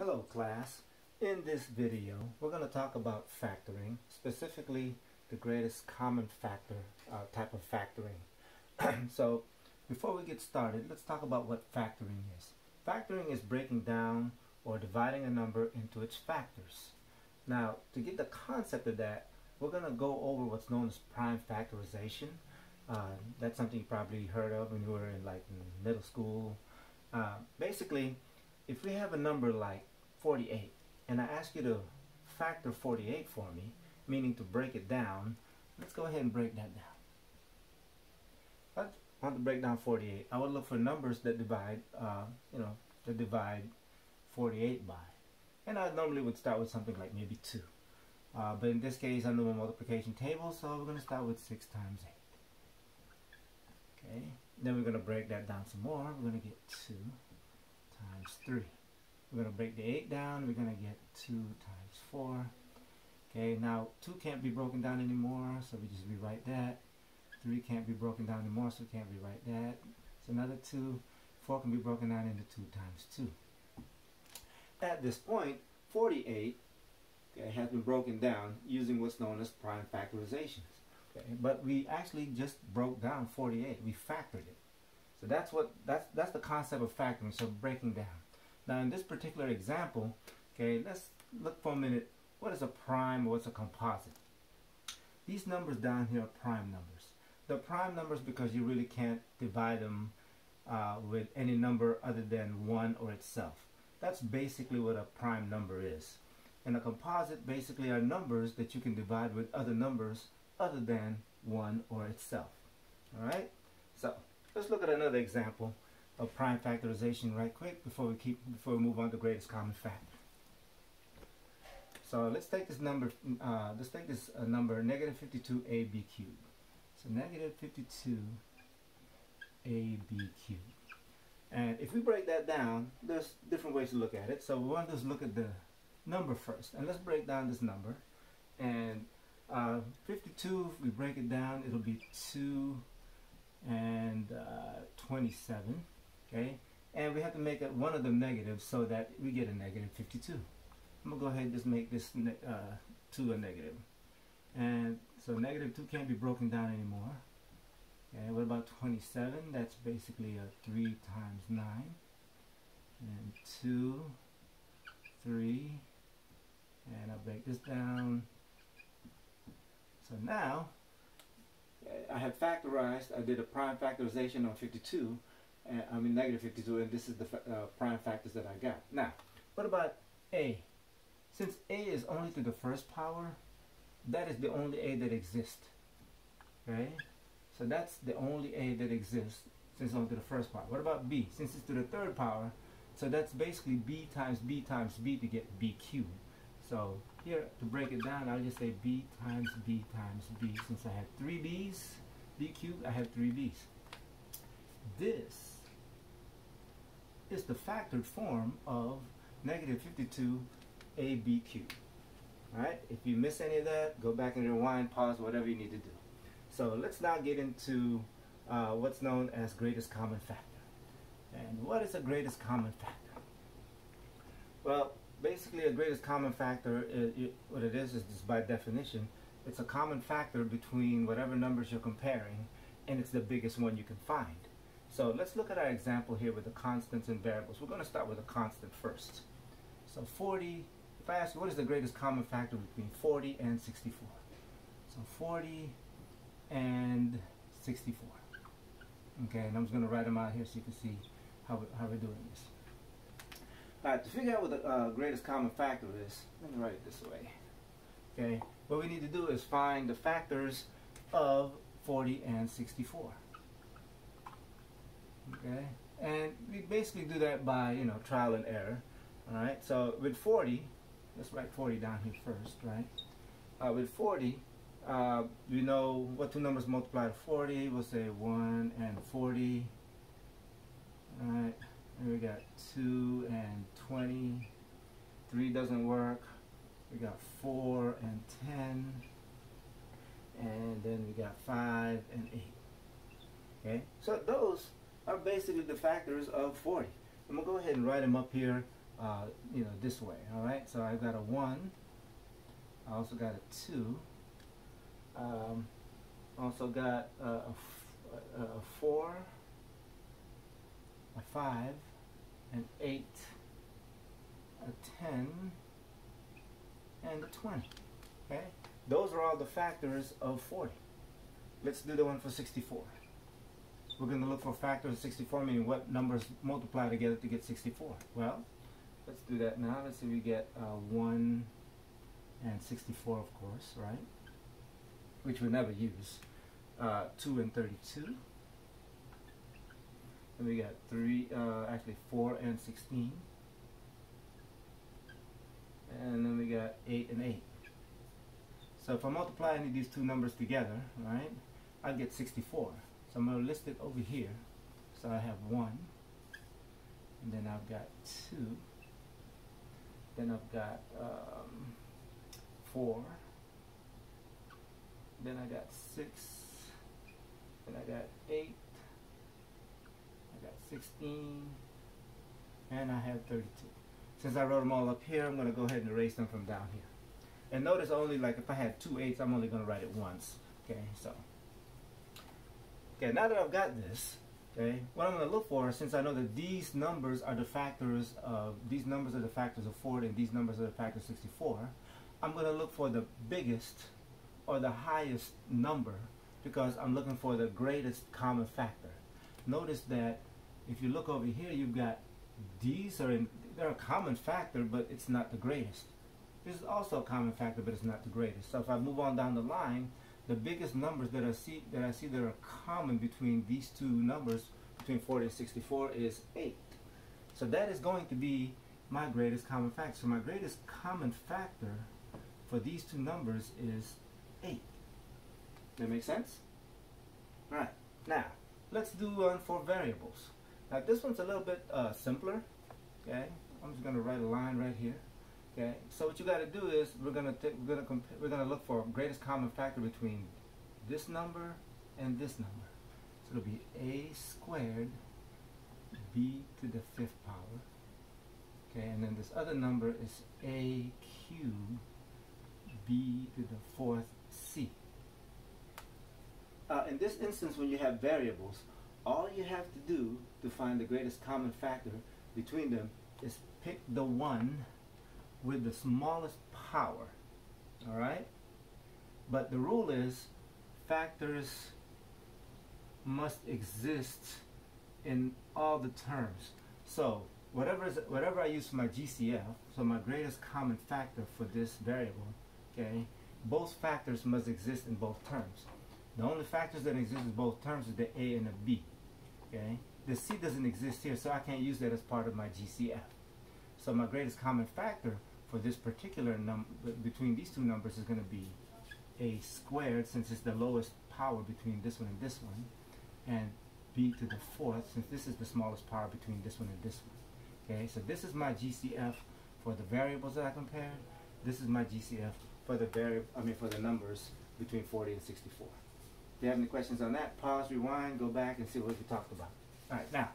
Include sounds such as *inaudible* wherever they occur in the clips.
Hello class. In this video we're going to talk about factoring, specifically the greatest common factor uh, type of factoring. *clears throat* so before we get started let's talk about what factoring is. Factoring is breaking down or dividing a number into its factors. Now to get the concept of that we're going to go over what's known as prime factorization. Uh, that's something you probably heard of when you were in like in middle school. Uh, basically if we have a number like 48 and I ask you to factor 48 for me, meaning to break it down, let's go ahead and break that down. I want to break down 48. I would look for numbers that divide, uh, you know, that divide 48 by. And I normally would start with something like maybe 2. Uh, but in this case, I know my multiplication table, so we're going to start with 6 times 8. Okay, then we're going to break that down some more. We're going to get 2 times 3. We're going to break the 8 down. We're going to get 2 times 4. Okay, now 2 can't be broken down anymore, so we just rewrite that. 3 can't be broken down anymore, so we can't rewrite that. So another 2. 4 can be broken down into 2 times 2. At this point, 48 okay, has been broken down using what's known as prime factorizations. Okay, but we actually just broke down 48. We factored it. So that's what that's that's the concept of factoring. So breaking down. Now in this particular example, okay, let's look for a minute. What is a prime what's a composite? These numbers down here are prime numbers. They're prime numbers because you really can't divide them uh, with any number other than 1 or itself. That's basically what a prime number is. And a composite basically are numbers that you can divide with other numbers other than 1 or itself. Alright? So, let's look at another example of prime factorization right quick before we keep before we move on to greatest common factor. So let's take this number. Uh, let's take this uh, number negative 52ab cubed. So negative 52ab cubed. And if we break that down, there's different ways to look at it. So we want to just look at the number first, and let's break down this number. And uh, 52, if we break it down, it'll be 2 and uh, 27 okay? And we have to make one of them negative so that we get a negative 52 I'm gonna go ahead and just make this uh, 2 a negative. And so negative 2 can't be broken down anymore. And what about 27 that's basically a 3 times 9 and 2 3 and I'll break this down. So now I have factorized I did a prime factorization on 52 and I mean negative 52 and this is the uh, prime factors that I got. Now, what about a? Since a is only to the first power, that is the only a that exists. Okay? So that's the only a that exists since only to the first power. What about b? Since it's to the third power, so that's basically b times b times b to get b cubed. So here, to break it down, I'll just say b times b times b. Since I have three b's, b cubed, I have three b's. This is the factored form of negative 52 AB cubed. Alright, if you miss any of that, go back and rewind, pause, whatever you need to do. So let's now get into uh, what's known as greatest common factor. And what is a greatest common factor? Well, basically a greatest common factor, is, it, what it is is just by definition, it's a common factor between whatever numbers you're comparing and it's the biggest one you can find. So let's look at our example here with the constants and variables. We're going to start with a constant first. So 40, if I ask you what is the greatest common factor between 40 and 64? So 40 and 64. Okay, and I'm just going to write them out here so you can see how, we, how we're doing this. All right, to figure out what the uh, greatest common factor is, let me write it this way. Okay, what we need to do is find the factors of 40 and 64 okay? And we basically do that by you know trial and error. All right so with 40 let's write 40 down here first right? Uh, with 40 uh, we know what two numbers multiply to 40 we'll say 1 and 40 all right and we got 2 and 20 3 doesn't work. We got 4 and 10 and then we got 5 and 8 okay? So those are basically the factors of 40. I'm going to go ahead and write them up here uh, you know, this way. All right, so I've got a one. I also got a two. Um, also got a, a, a, a four, a five, an eight, a ten, and a twenty. Okay, those are all the factors of forty. Let's do the one for sixty-four. We're going to look for factors of 64, meaning what numbers multiply together to get 64. Well, let's do that now. Let's see, we get uh, 1 and 64, of course, right? Which we never use. Uh, 2 and 32. Then we got 3, uh, actually 4 and 16. And then we got 8 and 8. So if I multiply any of these two numbers together, right, I get 64. So I'm going to list it over here. So I have 1, and then I've got 2, then I've got um, 4, then I got 6, then I got 8, I got 16, and I have 32. Since I wrote them all up here, I'm going to go ahead and erase them from down here. And notice only like if I had two eights, I'm only going to write it once. Okay, so Okay, now that I've got this, okay, what I'm going to look for, since I know that these numbers are the factors of, these numbers are the factors of 40 and these numbers are the factors of 64, I'm going to look for the biggest or the highest number because I'm looking for the greatest common factor. Notice that if you look over here, you've got these are in, they're a common factor, but it's not the greatest. This is also a common factor, but it's not the greatest. So if I move on down the line, the biggest numbers that I see that I see that are common between these two numbers between 40 and 64 is 8. So that is going to be my greatest common factor. So my greatest common factor for these two numbers is 8. That make sense? All right. Now, let's do one for variables. Now this one's a little bit uh, simpler. Okay, I'm just going to write a line right here. Okay, so what you got to do is we're gonna we're gonna we're gonna look for greatest common factor between this number and this number. So it'll be a squared b to the fifth power. Okay, and then this other number is a cubed b to the fourth c. Uh, in this instance, when you have variables, all you have to do to find the greatest common factor between them is pick the one with the smallest power. All right? But the rule is factors must exist in all the terms. So whatever is whatever I use for my GCF, so my greatest common factor for this variable, okay, both factors must exist in both terms. The only factors that exist in both terms is the A and the B. Okay? The C doesn't exist here, so I can't use that as part of my GCF. So my greatest common factor for this particular number between these two numbers is going to be a squared since it's the lowest power between this one and this one and b to the fourth since this is the smallest power between this one and this one. Okay so this is my GCF for the variables that I compared this is my GCF for the variable I mean for the numbers between 40 and 64 if you have any questions on that pause rewind go back and see what we talked about. All right now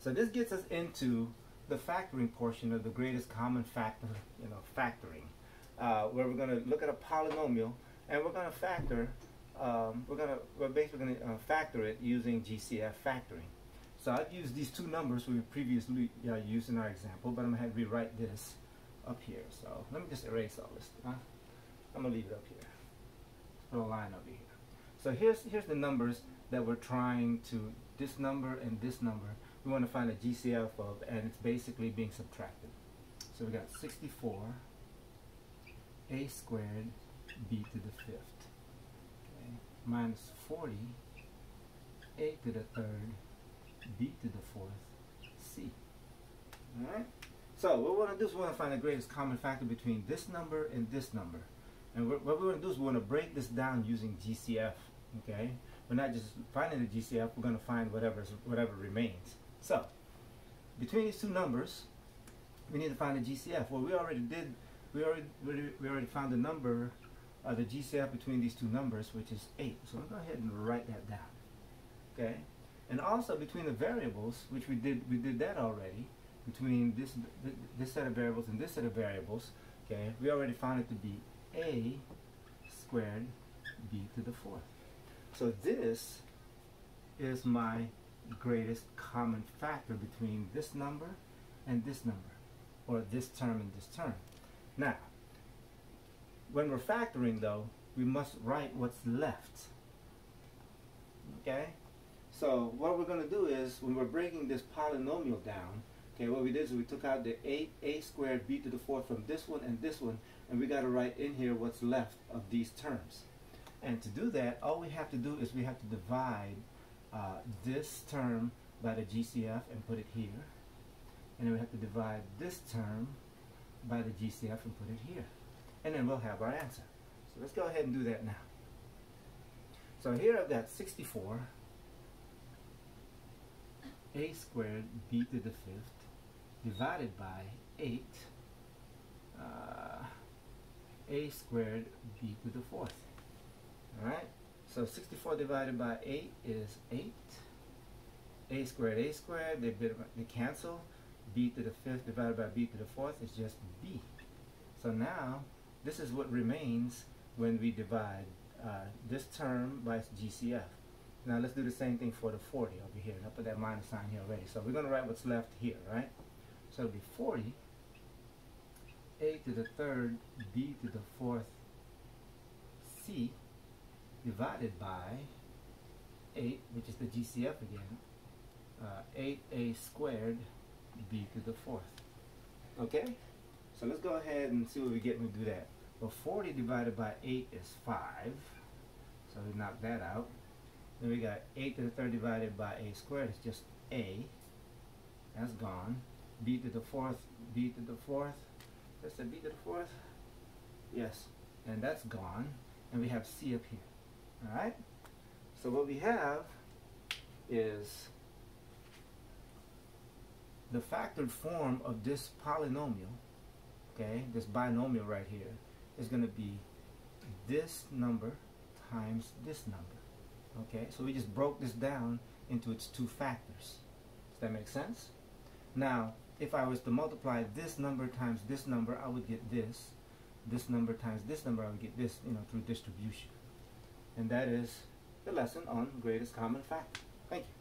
so this gets us into the factoring portion of the greatest common factor, you know, factoring, uh, where we're going to look at a polynomial and we're going to factor, um, we're going to, we're basically going to uh, factor it using GCF factoring. So I've used these two numbers we previously uh, used in our example, but I'm going to rewrite this up here. So let me just erase all this. Huh? I'm going to leave it up here. Put a line over here. So here's, here's the numbers that we're trying to, this number and this number we want to find a GCF of, and it's basically being subtracted. So we got 64 a squared b to the fifth okay, minus 40 a to the third b to the fourth c. Alright? So what we want to do is we want to find the greatest common factor between this number and this number. And what we want to do is we want to break this down using GCF. Okay? We're not just finding the GCF, we're going to find whatever whatever remains. So, between these two numbers, we need to find the GCF. Well, we already did, we already, we already found the number, uh, the GCF between these two numbers, which is 8. So I'm going to go ahead and write that down. Okay? And also between the variables, which we did, we did that already, between this this set of variables and this set of variables, okay, we already found it to be a squared b to the fourth. So this is my greatest common factor between this number and this number, or this term and this term. Now, when we're factoring though, we must write what's left. Okay? So what we're going to do is, when we're breaking this polynomial down, okay, what we did is we took out the 8a squared b to the fourth from this one and this one, and we got to write in here what's left of these terms. And to do that, all we have to do is we have to divide uh, this term by the GCF and put it here. And then we have to divide this term by the GCF and put it here. And then we'll have our answer. So let's go ahead and do that now. So here I've got 64 a squared b to the fifth divided by 8 uh, a squared b to the fourth. Alright, so 64 divided by 8 is 8. a squared, a squared, they, they cancel. b to the fifth divided by b to the fourth is just b. So now, this is what remains when we divide uh, this term by GCF. Now let's do the same thing for the 40 over here. I'll put that minus sign here already. So we're going to write what's left here, right? So it'll be 40, a to the third, b to the fourth, c divided by 8, which is the GCF again, uh, 8a squared b to the fourth. Okay? So let's go ahead and see what we get when we do that. Well, 40 divided by 8 is 5. So we knock that out. Then we got 8 to the third divided by a squared is just a. That's gone. b to the fourth, b to the fourth. That's the b to the fourth? Yes. And that's gone. And we have c up here. Alright? So what we have is the factored form of this polynomial, okay, this binomial right here, is going to be this number times this number. Okay, so we just broke this down into its two factors. Does that make sense? Now, if I was to multiply this number times this number, I would get this. This number times this number, I would get this, you know, through distribution. And that is the lesson on greatest common factor. Thank you.